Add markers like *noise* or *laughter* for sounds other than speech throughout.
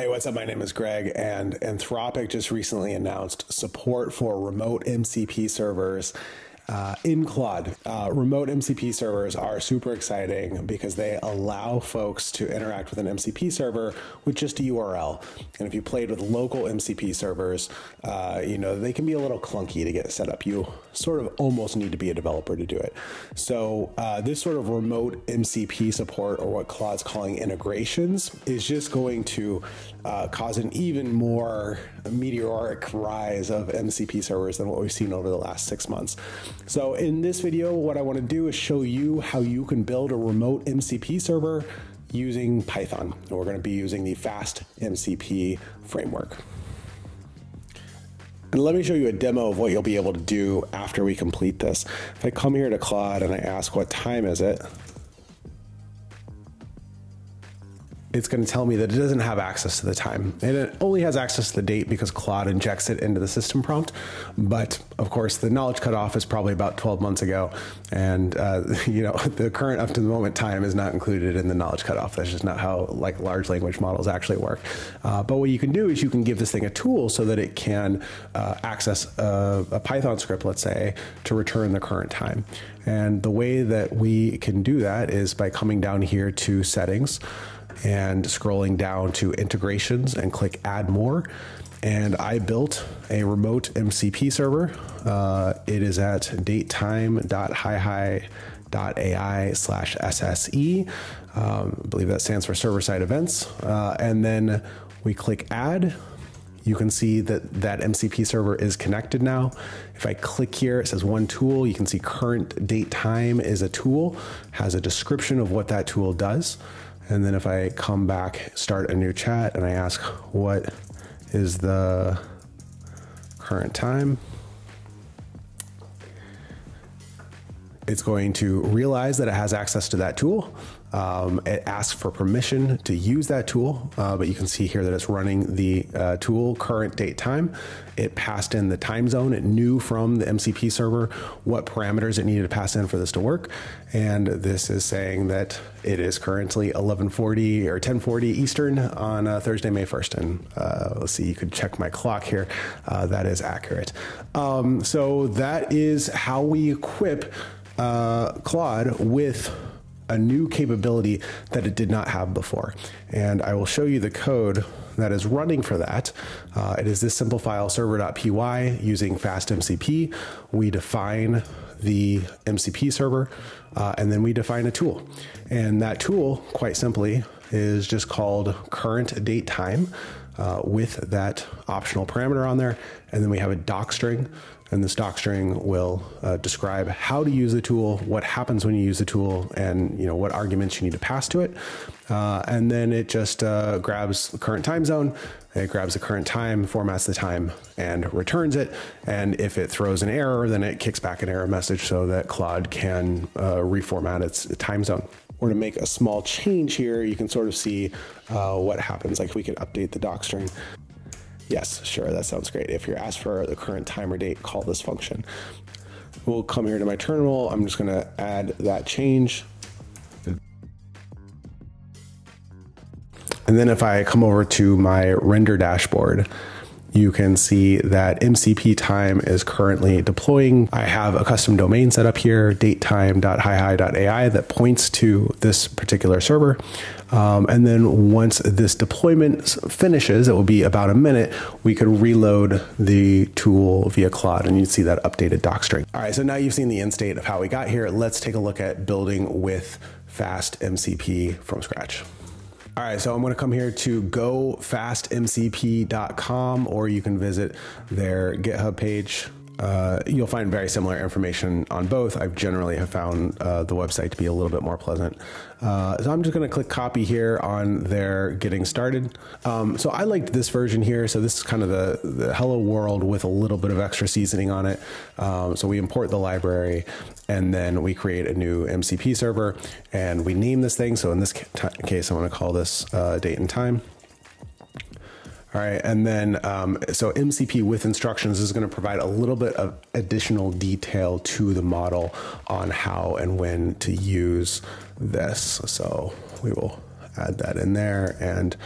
Hey, what's up? My name is Greg, and Anthropic just recently announced support for remote MCP servers uh, in Claude, uh, remote MCP servers are super exciting because they allow folks to interact with an MCP server with just a URL. And if you played with local MCP servers, uh, you know, they can be a little clunky to get set up. You sort of almost need to be a developer to do it. So uh, this sort of remote MCP support, or what Claude's calling integrations, is just going to uh, cause an even more meteoric rise of MCP servers than what we've seen over the last six months. So in this video, what I want to do is show you how you can build a remote MCP server using Python. And we're going to be using the fast MCP framework. And let me show you a demo of what you'll be able to do after we complete this. If I come here to Claude and I ask what time is it, it's going to tell me that it doesn't have access to the time. And it only has access to the date because Claude injects it into the system prompt. But of course, the knowledge cutoff is probably about 12 months ago. And, uh, *laughs* you know, *laughs* the current up to the moment time is not included in the knowledge cutoff. That's just not how like large language models actually work. Uh, but what you can do is you can give this thing a tool so that it can uh, access a, a Python script, let's say, to return the current time. And the way that we can do that is by coming down here to settings and scrolling down to integrations and click add more. And I built a remote MCP server. Uh, it is at datetime.haihai.ai slash SSE. Um, I believe that stands for server side events. Uh, and then we click add. You can see that that MCP server is connected now. If I click here, it says one tool. You can see current date time is a tool, has a description of what that tool does. And then if I come back, start a new chat, and I ask what is the current time, it's going to realize that it has access to that tool um, it asks for permission to use that tool, uh, but you can see here that it's running the uh, tool current date time. It passed in the time zone. It knew from the MCP server what parameters it needed to pass in for this to work. And this is saying that it is currently 1140 or 1040 Eastern on uh, Thursday, May 1st. And uh, let's see, you could check my clock here. Uh, that is accurate. Um, so that is how we equip uh, Claude with a new capability that it did not have before. And I will show you the code that is running for that. Uh, it is this simple file server.py using fastmcp. We define the MCP server uh, and then we define a tool. And that tool, quite simply, is just called current date time uh, with that optional parameter on there. And then we have a doc string and this doc string will uh, describe how to use the tool, what happens when you use the tool, and you know what arguments you need to pass to it. Uh, and then it just uh, grabs the current time zone, it grabs the current time, formats the time, and returns it. And if it throws an error, then it kicks back an error message so that Claude can uh, reformat its time zone. Or to make a small change here, you can sort of see uh, what happens. Like we could update the doc string. Yes, sure, that sounds great. If you're asked for the current time or date, call this function. We'll come here to my terminal. I'm just gonna add that change. And then if I come over to my render dashboard, you can see that MCP time is currently deploying. I have a custom domain set up here, datetime.haihai.ai, that points to this particular server. Um, and then once this deployment finishes, it will be about a minute, we could reload the tool via Claude and you'd see that updated doc string. All right, so now you've seen the end state of how we got here. Let's take a look at building with fast MCP from scratch. All right, so I'm going to come here to gofastmcp.com or you can visit their GitHub page. Uh, you'll find very similar information on both. I generally have found uh, the website to be a little bit more pleasant. Uh, so I'm just going to click copy here on their getting started. Um, so I liked this version here. So this is kind of the, the hello world with a little bit of extra seasoning on it. Um, so we import the library and then we create a new MCP server and we name this thing. So in this case, I want to call this uh, date and time. All right, and then um, so MCP with instructions is going to provide a little bit of additional detail to the model on how and when to use this. So we will add that in there and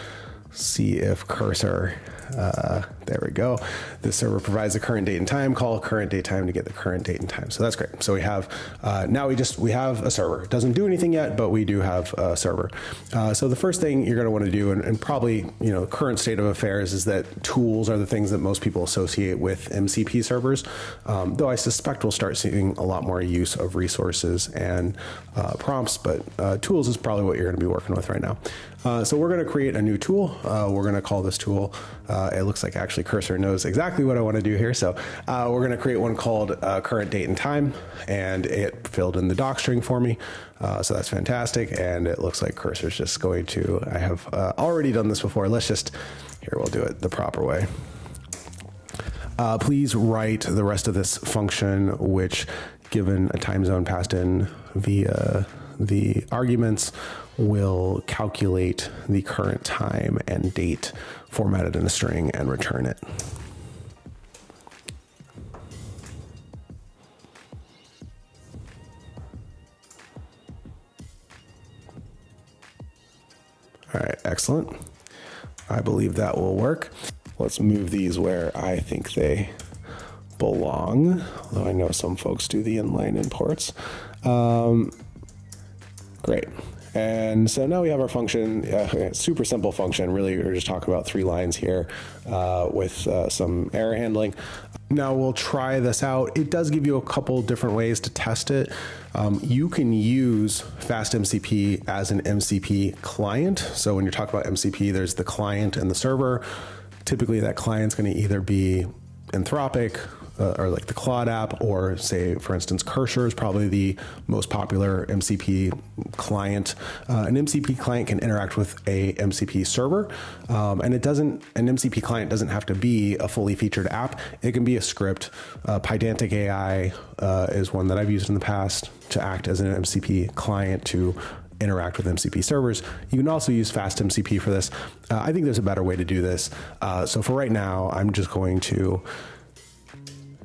see if Cursor uh, there we go. The server provides the current date and time. Call current date time to get the current date and time. So that's great. So we have uh, now we just we have a server. It doesn't do anything yet, but we do have a server. Uh, so the first thing you're going to want to do, and, and, probably you know current state of affairs is that tools are the things that most people associate with MCP servers. Um, though I suspect we'll start seeing a lot more use of resources and uh, prompts, but uh, tools is probably what you're going to be working with right now. Uh, so we're going to create a new tool. We're going to call this tool. Uh, it looks like actually Cursor knows exactly what I want to do here. So uh, we're going to create one called uh, current date and time, and it filled in the doc string for me. Uh, so that's fantastic. And it looks like Cursor's just going to. I have already done this before. Let's just here. We'll do it the proper way. please write the rest of this function, which, given a time zone passed in via the arguments will calculate the current time and date formatted in a string and return it. All right, excellent. I believe that will work. Let's move these where I think they belong, although I know some folks do the inline imports. Um, great. And so now we have our function, uh, super simple function. Really, we're just talking about three lines here uh, with uh, some error handling. Now we'll try this out. It does give you a couple different ways to test it. Um, you can use FastMCP as an MCP client. So when you're talking about MCP, there's the client and the server. Typically, that client's going to either be Anthropic uh, or like the Claude app, or say, for instance, Cursor is probably the most popular MCP client. Uh, an MCP client can interact with a MCP server, um, and it doesn't. An MCP client doesn't have to be a fully featured app. It can be a script. Uh, Pydantic AI uh, is one that I've used in the past to act as an MCP client to interact with MCP servers. You can also use FastMCP for this. Uh, I think there's a better way to do this. Uh, so for right now, I'm just going to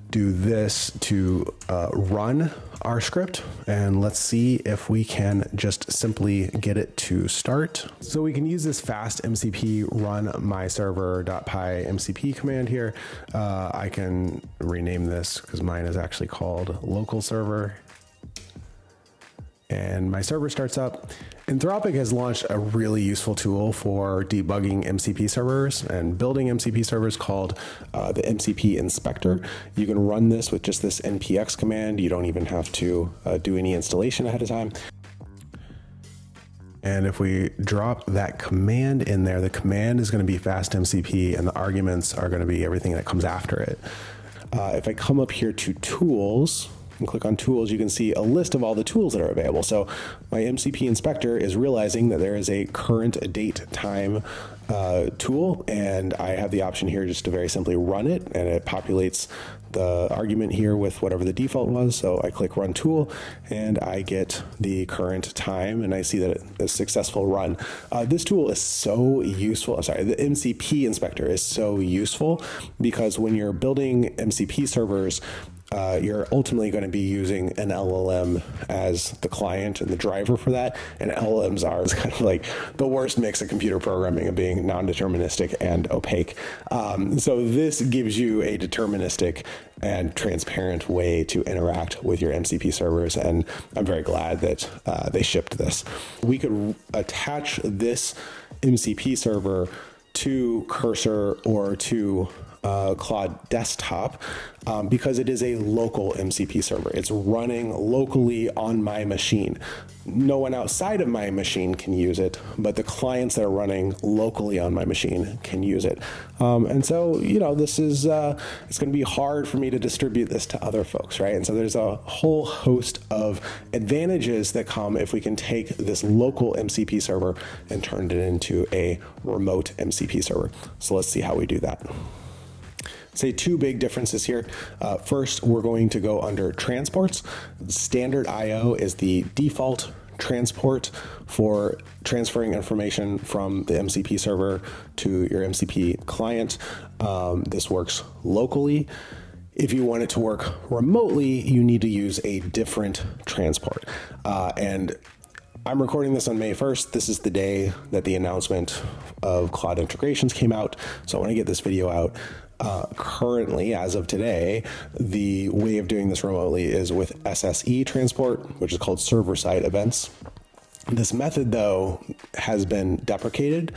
do this to uh, run our script and let's see if we can just simply get it to start. So we can use this fast MCP run my server.py MCP command here. Uh, I can rename this because mine is actually called local server and my server starts up. Anthropic has launched a really useful tool for debugging MCP servers and building MCP servers called uh, the MCP Inspector. You can run this with just this npx command. You don't even have to uh, do any installation ahead of time. And if we drop that command in there, the command is going to be fastmcp and the arguments are going to be everything that comes after it. Uh, if I come up here to tools, and click on tools, you can see a list of all the tools that are available. So my MCP inspector is realizing that there is a current date time uh, tool, and I have the option here just to very simply run it, and it populates the argument here with whatever the default was. So I click run tool and I get the current time and I see that it's successful run. Uh, this tool is so useful. I'm sorry, the MCP inspector is so useful because when you're building MCP servers, uh, you're ultimately going to be using an LLM as the client and the driver for that. And LLMs are *laughs* kind of like the worst mix of computer programming of being non-deterministic and opaque. Um, so this gives you a deterministic and transparent way to interact with your MCP servers. And I'm very glad that uh, they shipped this. We could attach this MCP server to Cursor or to uh, Desktop um, because it is a local MCP server. It's running locally on my machine. No one outside of my machine can use it, but the clients that are running locally on my machine can use it. Um, and so, you know, this is, uh, it's going to be hard for me to distribute this to other folks, right? And so there's a whole host of advantages that come if we can take this local MCP server and turn it into a remote MCP server. So let's see how we do that say two big differences here. Uh, first, we're going to go under transports. Standard IO is the default transport for transferring information from the MCP server to your MCP client. Um, this works locally. If you want it to work remotely, you need to use a different transport. Uh, and I'm recording this on May 1st. This is the day that the announcement of Claude integrations came out. So I want to get this video out. Uh, currently, as of today, the way of doing this remotely is with SSE transport, which is called server side events. This method, though, has been deprecated,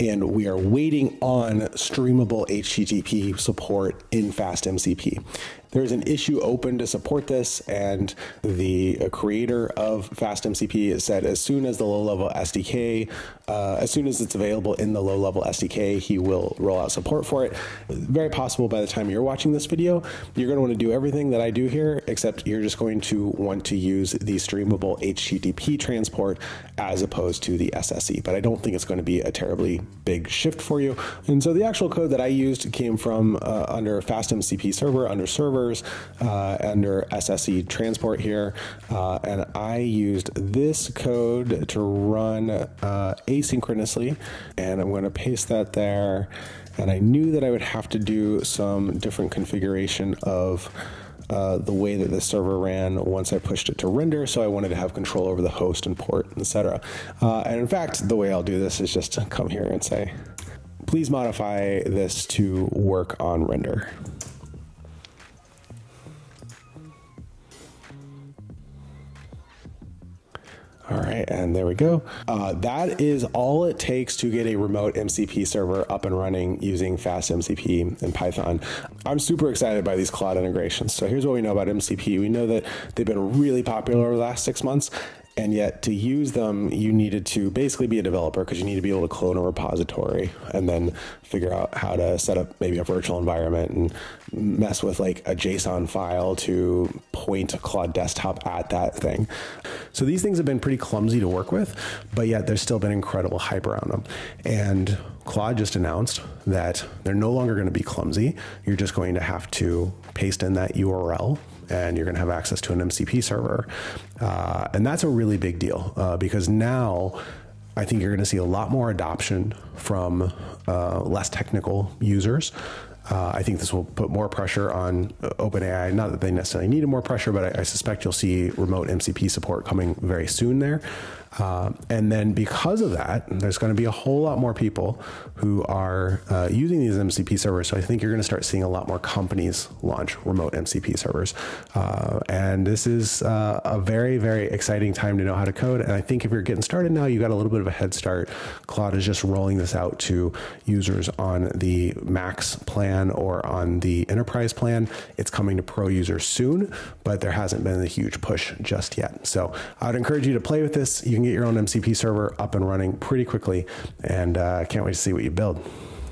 and we are waiting on streamable HTTP support in FastMCP. There's an issue open to support this, and the creator of FastMCP said as soon as the low level SDK, uh, as soon as it's available in the low level SDK, he will roll out support for it. Very possible by the time you're watching this video, you're going to want to do everything that I do here, except you're just going to want to use the streamable HTTP transport as opposed to the SSE. But I don't think it's going to be a terribly big shift for you. And so the actual code that I used came from uh, under FastMCP server, under server uh, under SSE transport here. Uh, and I used this code to run uh, asynchronously. And I'm going to paste that there. And I knew that I would have to do some different configuration of uh, the way that the server ran once I pushed it to render. So I wanted to have control over the host and port, etc. Uh, and in fact, the way I'll do this is just to come here and say, please modify this to work on render. All right, and there we go. Uh, that is all it takes to get a remote MCP server up and running using FastMCP and Python. I'm super excited by these Claude integrations. So here's what we know about MCP. We know that they've been really popular over the last six months, and yet, to use them, you needed to basically be a developer because you need to be able to clone a repository and then figure out how to set up maybe a virtual environment and mess with like a JSON file to point a Claude desktop at that thing. So these things have been pretty clumsy to work with, but yet there's still been incredible hype around them. And Claude just announced that they're no longer going to be clumsy. You're just going to have to paste in that URL and you're going to have access to an MCP server. Uh, and that's a really big deal uh, because now I think you're going to see a lot more adoption from uh, less technical users. Uh, I think this will put more pressure on uh, OpenAI. Not that they necessarily needed more pressure, but I, I suspect you'll see remote MCP support coming very soon there. Uh, and then because of that, there's going to be a whole lot more people who are uh, using these MCP servers. So I think you're going to start seeing a lot more companies launch remote MCP servers. Uh, and this is uh, a very, very exciting time to know how to code. And I think if you're getting started now, you got a little bit of a head start. Claude is just rolling this out to users on the max plan or on the enterprise plan. It's coming to pro users soon, but there hasn't been a huge push just yet. So I'd encourage you to play with this. You can get your own MCP server up and running pretty quickly, and uh, can't wait to see what you build.